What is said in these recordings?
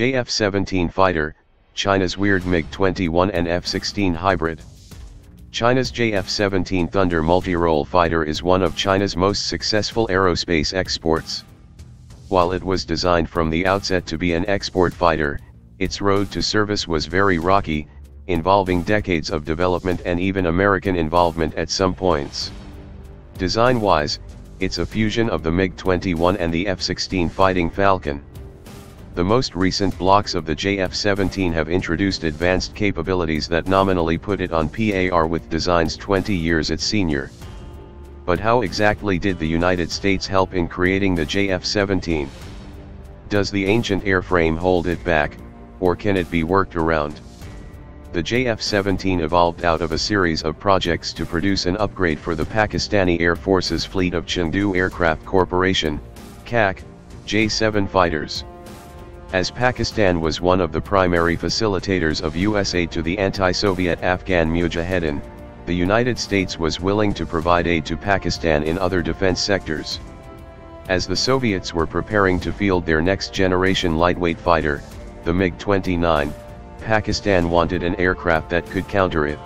JF-17 fighter, China's weird MiG-21 and F-16 hybrid. China's JF-17 Thunder multi-role fighter is one of China's most successful aerospace exports. While it was designed from the outset to be an export fighter, its road to service was very rocky, involving decades of development and even American involvement at some points. Design-wise, it's a fusion of the MiG-21 and the F-16 Fighting Falcon. The most recent blocks of the JF-17 have introduced advanced capabilities that nominally put it on PAR with designs 20 years its senior. But how exactly did the United States help in creating the JF-17? Does the ancient airframe hold it back, or can it be worked around? The JF-17 evolved out of a series of projects to produce an upgrade for the Pakistani Air Force's fleet of Chengdu Aircraft Corporation, CAC, J-7 fighters. As Pakistan was one of the primary facilitators of US aid to the anti-Soviet Afghan Mujahedin, the United States was willing to provide aid to Pakistan in other defense sectors. As the Soviets were preparing to field their next-generation lightweight fighter, the MiG-29, Pakistan wanted an aircraft that could counter it.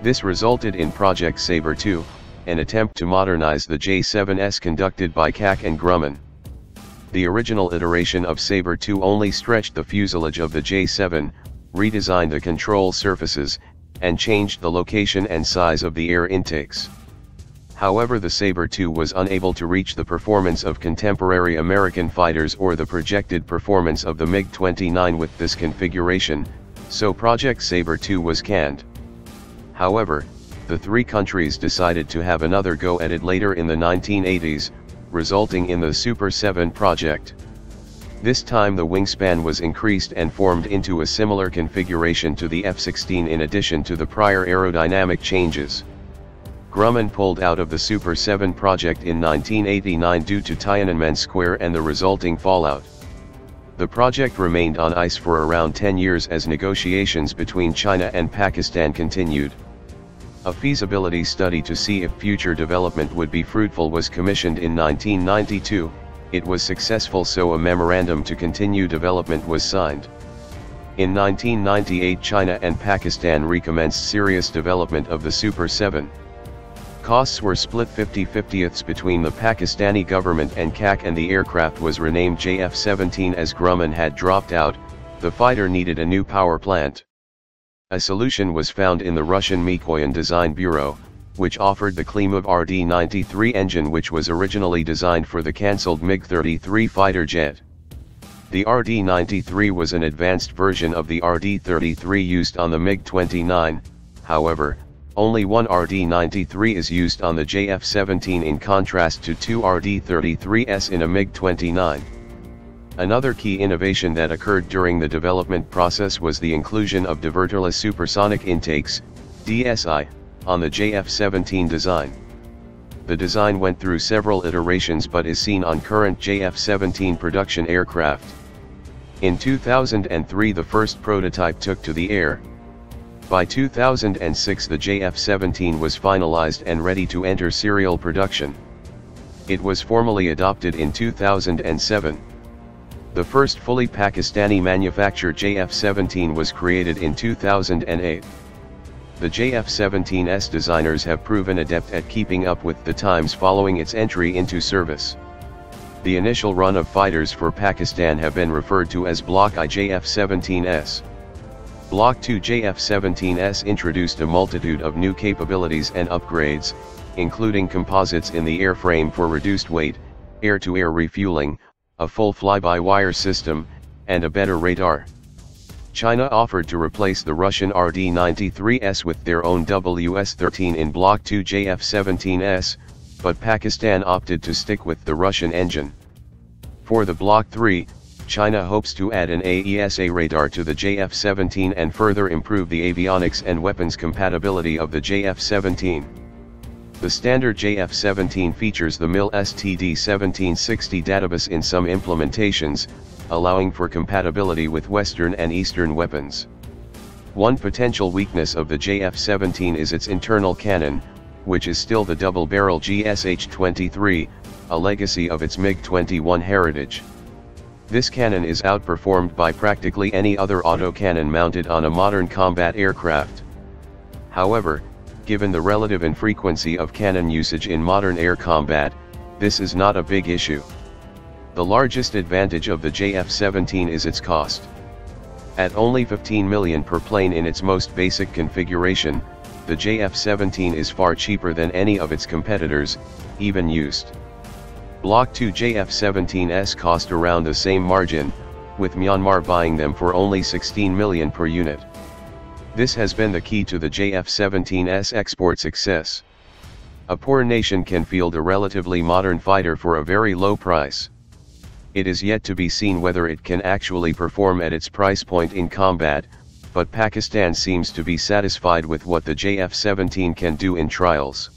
This resulted in Project Sabre 2, an attempt to modernize the J-7S conducted by CAC and Grumman. The original iteration of Sabre 2 only stretched the fuselage of the J7, redesigned the control surfaces, and changed the location and size of the air intakes. However the Sabre 2 was unable to reach the performance of contemporary American fighters or the projected performance of the MiG-29 with this configuration, so Project Sabre 2 was canned. However, the three countries decided to have another go at it later in the 1980s, resulting in the Super 7 project. This time the wingspan was increased and formed into a similar configuration to the F-16 in addition to the prior aerodynamic changes. Grumman pulled out of the Super 7 project in 1989 due to Tiananmen Square and the resulting fallout. The project remained on ice for around 10 years as negotiations between China and Pakistan continued. A feasibility study to see if future development would be fruitful was commissioned in 1992, it was successful so a memorandum to continue development was signed. In 1998 China and Pakistan recommenced serious development of the Super 7. Costs were split 50-50ths between the Pakistani government and CAC and the aircraft was renamed JF-17 as Grumman had dropped out, the fighter needed a new power plant. A solution was found in the Russian Mikoyan Design Bureau, which offered the Klimov RD-93 engine which was originally designed for the cancelled MiG-33 fighter jet. The RD-93 was an advanced version of the RD-33 used on the MiG-29, however, only one RD-93 is used on the JF-17 in contrast to two RD-33s in a MiG-29. Another key innovation that occurred during the development process was the inclusion of diverterless supersonic intakes, DSI, on the JF-17 design. The design went through several iterations but is seen on current JF-17 production aircraft. In 2003 the first prototype took to the air. By 2006 the JF-17 was finalized and ready to enter serial production. It was formally adopted in 2007. The first fully Pakistani manufactured JF-17 was created in 2008. The JF-17's designers have proven adept at keeping up with the times following its entry into service. The initial run of fighters for Pakistan have been referred to as Block I JF-17s. Block 2 JF-17s introduced a multitude of new capabilities and upgrades, including composites in the airframe for reduced weight, air-to-air -air refueling, a full fly-by-wire system, and a better radar. China offered to replace the Russian RD-93S with their own WS-13 in Block 2 JF-17S, but Pakistan opted to stick with the Russian engine. For the Block 3, China hopes to add an AESA radar to the JF-17 and further improve the avionics and weapons compatibility of the JF-17. The standard JF-17 features the MIL STD-1760 databus in some implementations, allowing for compatibility with Western and Eastern weapons. One potential weakness of the JF-17 is its internal cannon, which is still the double-barrel GSH-23, a legacy of its MiG-21 heritage. This cannon is outperformed by practically any other autocannon mounted on a modern combat aircraft. However, given the relative infrequency of cannon usage in modern air combat, this is not a big issue. The largest advantage of the JF-17 is its cost. At only 15 million per plane in its most basic configuration, the JF-17 is far cheaper than any of its competitors, even used. Block 2 JF-17s cost around the same margin, with Myanmar buying them for only 16 million per unit. This has been the key to the JF-17s export success. A poor nation can field a relatively modern fighter for a very low price. It is yet to be seen whether it can actually perform at its price point in combat, but Pakistan seems to be satisfied with what the JF-17 can do in trials.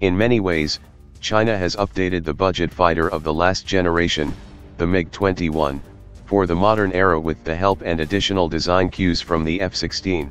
In many ways, China has updated the budget fighter of the last generation, the MiG-21, for the modern era with the help and additional design cues from the F-16.